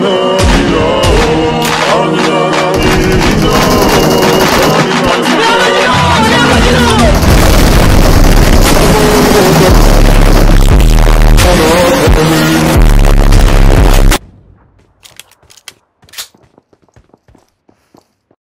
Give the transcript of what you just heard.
Lord.